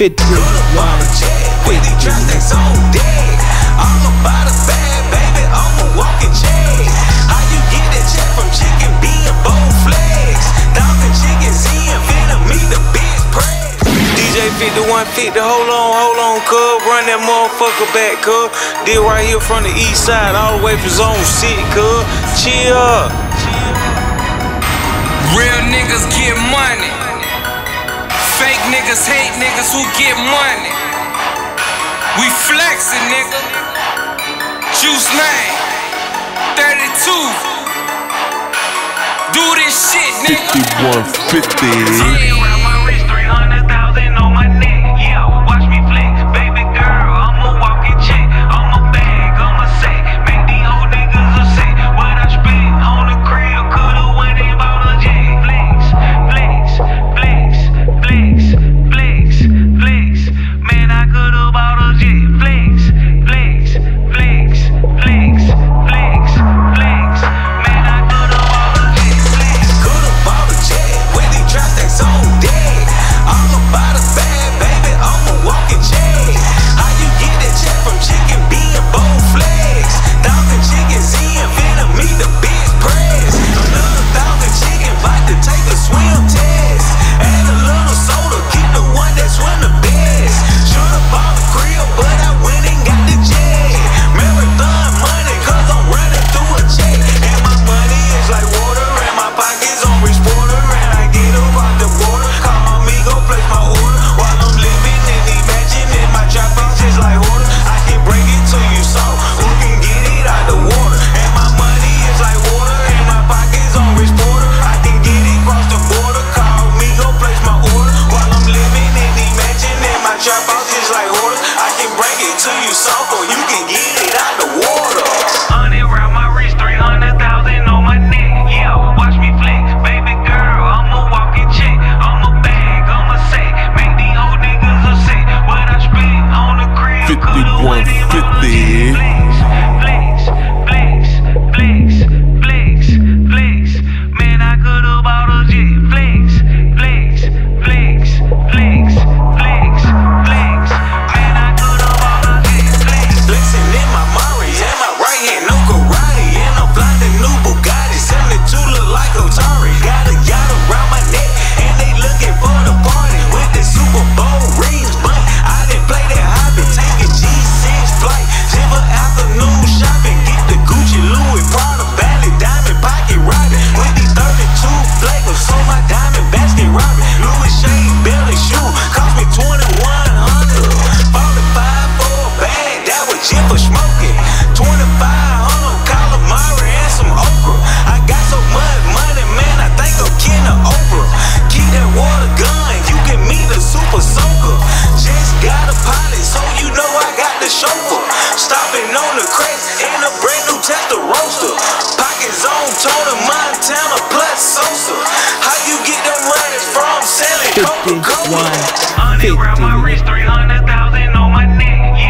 50. Quick. Drop that on dead. I'm about a bad baby. I'm a walking check. How you get check from chicken being? Dolphin chicken me the. DJ 5150, hold on, hold on, cub. Run that motherfucker back, cub. Deal right here from the east side, all the way from zone city, cub. Chill. Real niggas get money niggas hate niggas who get money. We flexin', nigga. Juiceman, 32. Do this shit, nigga. 5150. the chauffeur. Stopping on the crack in a brand new Tesla Roadster. Pockets on Tony Montana plus Sosa. How you get that money from selling Coca-Cola? Around my wrist, 300,000 on my neck. Yeah.